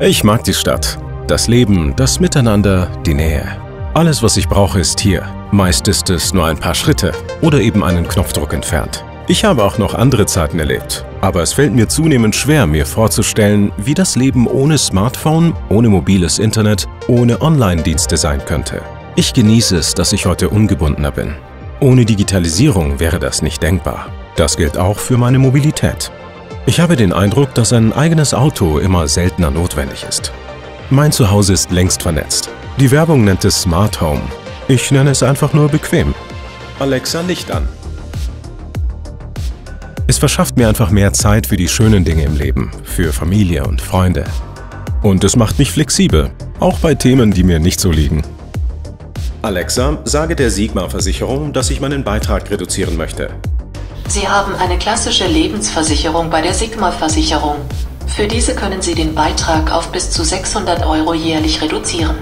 Ich mag die Stadt. Das Leben, das Miteinander, die Nähe. Alles, was ich brauche, ist hier. Meist ist es nur ein paar Schritte oder eben einen Knopfdruck entfernt. Ich habe auch noch andere Zeiten erlebt, aber es fällt mir zunehmend schwer, mir vorzustellen, wie das Leben ohne Smartphone, ohne mobiles Internet, ohne Online-Dienste sein könnte. Ich genieße es, dass ich heute ungebundener bin. Ohne Digitalisierung wäre das nicht denkbar. Das gilt auch für meine Mobilität. Ich habe den Eindruck, dass ein eigenes Auto immer seltener notwendig ist. Mein Zuhause ist längst vernetzt. Die Werbung nennt es Smart Home. Ich nenne es einfach nur bequem. Alexa Licht an. Es verschafft mir einfach mehr Zeit für die schönen Dinge im Leben, für Familie und Freunde. Und es macht mich flexibel, auch bei Themen, die mir nicht so liegen. Alexa, sage der Sigma-Versicherung, dass ich meinen Beitrag reduzieren möchte. Sie haben eine klassische Lebensversicherung bei der Sigma-Versicherung. Für diese können Sie den Beitrag auf bis zu 600 Euro jährlich reduzieren.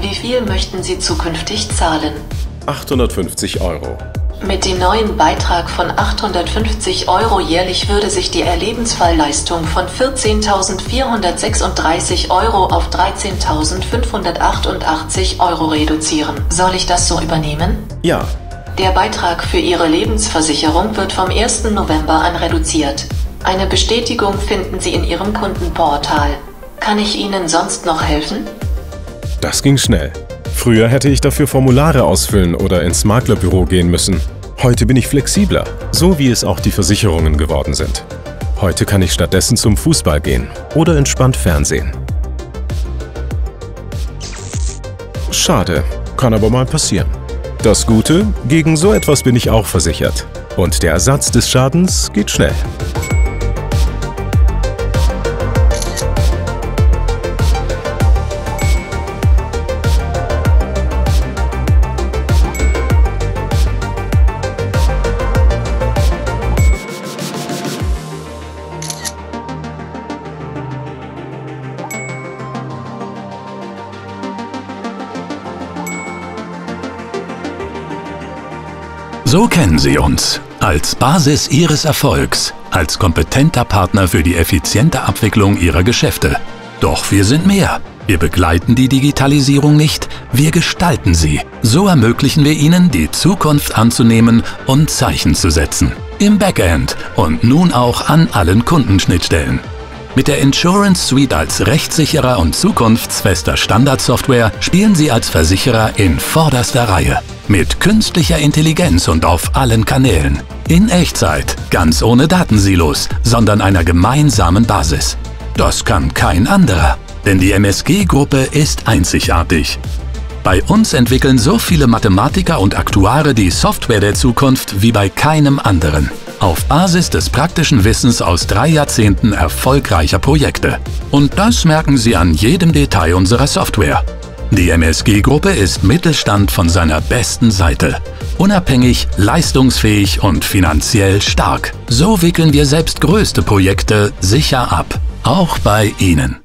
Wie viel möchten Sie zukünftig zahlen? 850 Euro. Mit dem neuen Beitrag von 850 Euro jährlich würde sich die Erlebensfallleistung von 14.436 Euro auf 13.588 Euro reduzieren. Soll ich das so übernehmen? Ja. Der Beitrag für Ihre Lebensversicherung wird vom 1. November an reduziert. Eine Bestätigung finden Sie in Ihrem Kundenportal. Kann ich Ihnen sonst noch helfen? Das ging schnell. Früher hätte ich dafür Formulare ausfüllen oder ins Maklerbüro gehen müssen. Heute bin ich flexibler, so wie es auch die Versicherungen geworden sind. Heute kann ich stattdessen zum Fußball gehen oder entspannt Fernsehen. Schade, kann aber mal passieren. Das Gute, gegen so etwas bin ich auch versichert. Und der Ersatz des Schadens geht schnell. So kennen Sie uns. Als Basis Ihres Erfolgs, als kompetenter Partner für die effiziente Abwicklung Ihrer Geschäfte. Doch wir sind mehr. Wir begleiten die Digitalisierung nicht, wir gestalten sie. So ermöglichen wir Ihnen, die Zukunft anzunehmen und Zeichen zu setzen. Im Backend und nun auch an allen Kundenschnittstellen. Mit der Insurance Suite als rechtssicherer und zukunftsfester Standardsoftware spielen Sie als Versicherer in vorderster Reihe. Mit künstlicher Intelligenz und auf allen Kanälen. In Echtzeit, ganz ohne Datensilos, sondern einer gemeinsamen Basis. Das kann kein anderer. Denn die MSG-Gruppe ist einzigartig. Bei uns entwickeln so viele Mathematiker und Aktuare die Software der Zukunft wie bei keinem anderen auf Basis des praktischen Wissens aus drei Jahrzehnten erfolgreicher Projekte. Und das merken Sie an jedem Detail unserer Software. Die MSG-Gruppe ist Mittelstand von seiner besten Seite. Unabhängig, leistungsfähig und finanziell stark. So wickeln wir selbst größte Projekte sicher ab. Auch bei Ihnen.